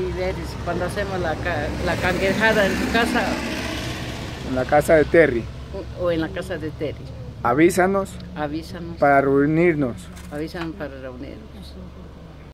y cuando hacemos la, la cangrejada en tu casa. En la casa de Terry. O en la casa de Terry. Avísanos. Avísanos. Para reunirnos. Avísanos para reunirnos.